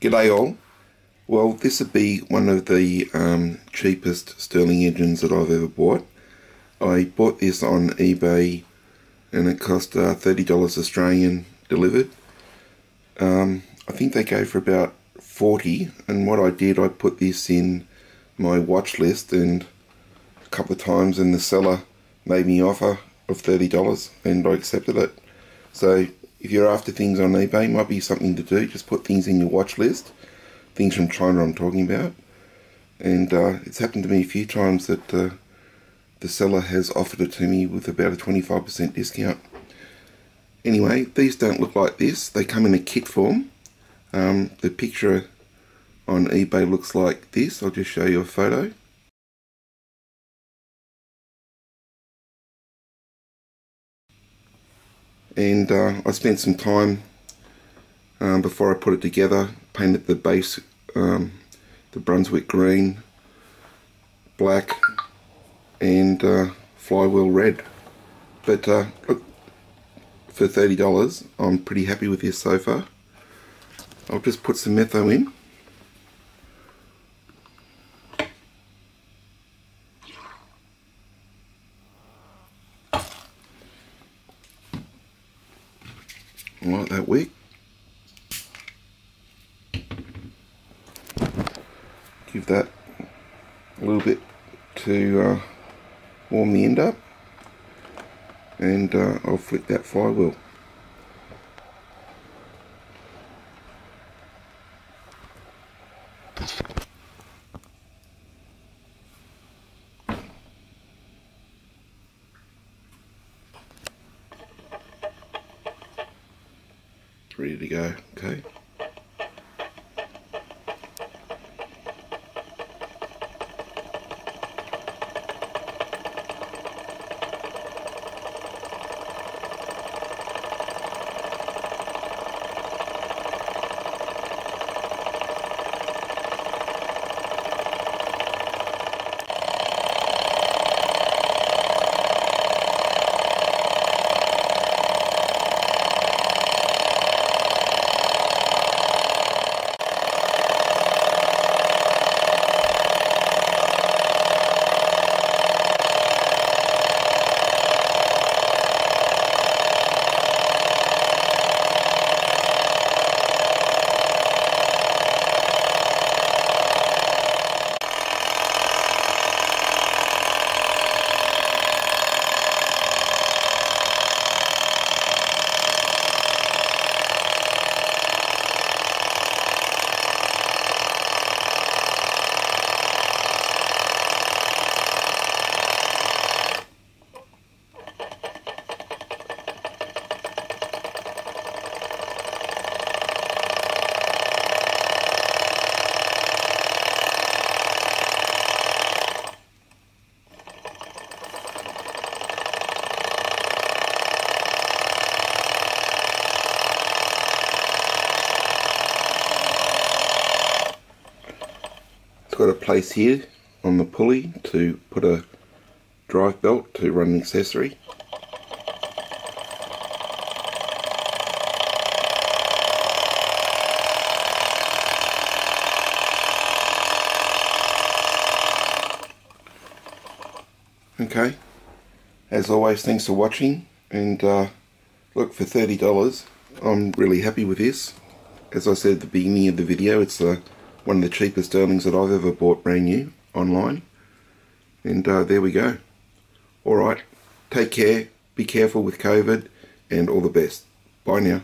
G'day all. Well, this would be one of the um, cheapest Stirling engines that I've ever bought. I bought this on eBay and it cost uh, $30 Australian delivered. Um, I think they go for about 40 and what I did, I put this in my watch list and a couple of times and the seller made me offer of $30 and I accepted it. So if you're after things on eBay, might be something to do. Just put things in your watch list. Things from China I'm talking about. And uh, it's happened to me a few times that uh, the seller has offered it to me with about a 25% discount. Anyway, these don't look like this. They come in a kit form. Um, the picture on eBay looks like this. I'll just show you a photo. And uh, I spent some time um, before I put it together painted the base um, the Brunswick green black and uh, flywheel red. But uh, look for $30 I'm pretty happy with this so far. I'll just put some metho in like that wick. Give that a little bit to uh, warm the end up and uh, I'll flick that flywheel. Ready to go. Okay. Got a place here on the pulley to put a drive belt to run an accessory. Okay, as always thanks for watching and uh, look for $30 I'm really happy with this. As I said at the beginning of the video it's a one of the cheapest Stirlings that I've ever bought brand new online. And uh, there we go. Alright, take care, be careful with COVID, and all the best. Bye now.